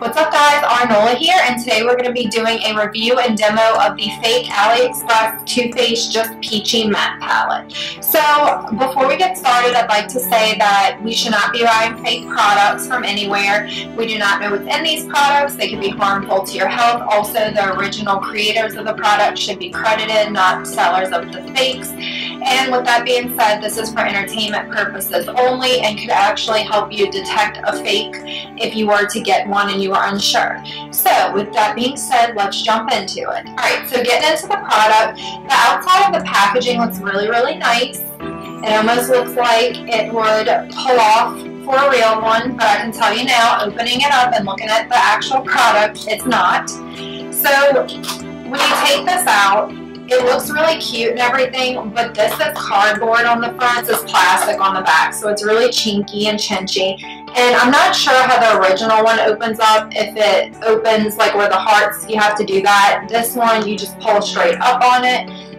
What's up guys, R.Nola here and today we're going to be doing a review and demo of the fake AliExpress Too Faced Just Peachy Matte Palette. So before we get started I'd like to say that we should not be buying fake products from anywhere. We do not know what's in these products, they can be harmful to your health. Also the original creators of the product should be credited, not sellers of the fakes. And with that being said, this is for entertainment purposes only and could actually help you detect a fake if you were to get one and you are unsure. So with that being said, let's jump into it. Alright, so getting into the product, the outside of the packaging looks really, really nice. It almost looks like it would pull off for a real one, but I can tell you now, opening it up and looking at the actual product, it's not. So when you take this out, it looks really cute and everything, but this is cardboard on the front, this is plastic on the back, so it's really chinky and chinchy. And I'm not sure how the original one opens up, if it opens like where the hearts, you have to do that. This one, you just pull straight up on it.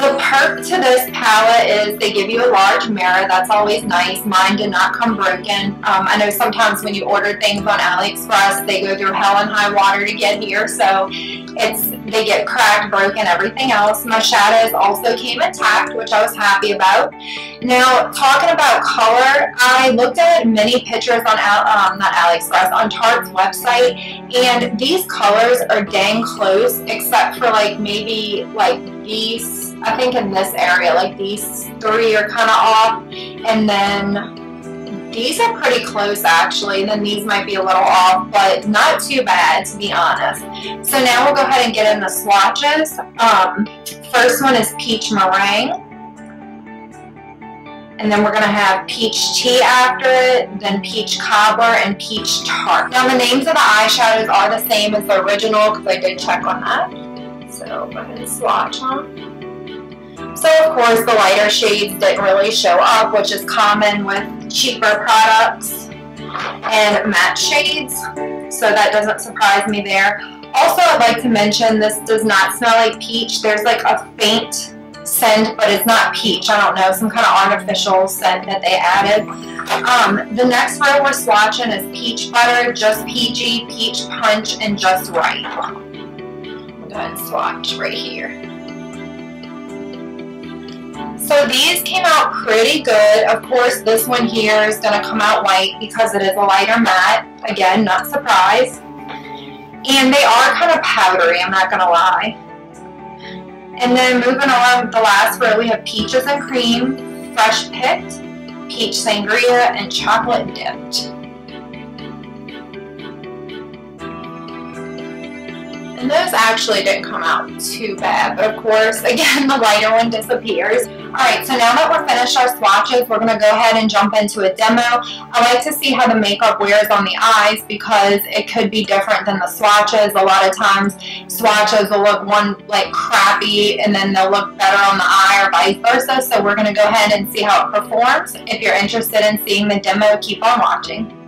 The perk to this palette is they give you a large mirror. That's always nice. Mine did not come broken. Um, I know sometimes when you order things on AliExpress, they go through hell and high water to get here. So it's they get cracked, broken, everything else. My shadows also came intact, which I was happy about. Now, talking about color, I looked at many pictures on um, not AliExpress, on Tarte's website, and these colors are dang close, except for like maybe like these, I think in this area, like these three are kind of off, and then these are pretty close actually, and then these might be a little off, but not too bad to be honest. So now we'll go ahead and get in the swatches. Um, first one is Peach Meringue. And then we're going to have Peach Tea after it, then Peach Cobbler, and Peach Tart. Now the names of the eyeshadows are the same as the original because I did check on that. So go ahead and swatch them. So of course the lighter shades didn't really show up, which is common with cheaper products and matte shades. So that doesn't surprise me there. Also, I'd like to mention this does not smell like peach. There's like a faint scent, but it's not peach. I don't know, some kind of artificial scent that they added. Um, the next row we're swatching is peach butter, just peachy, peach punch, and just right. Go ahead and swatch right here. So these came out pretty good. Of course, this one here is going to come out white because it is a lighter matte. Again, not surprised. And they are kind of powdery, I'm not going to lie. And then moving on, the last row, we have peaches and cream, fresh picked, peach sangria, and chocolate dipped. Those actually didn't come out too bad, but of course, again, the lighter one disappears. Alright, so now that we're finished our swatches, we're going to go ahead and jump into a demo. I like to see how the makeup wears on the eyes because it could be different than the swatches. A lot of times, swatches will look one like crappy and then they'll look better on the eye or vice versa. So we're going to go ahead and see how it performs. If you're interested in seeing the demo, keep on watching.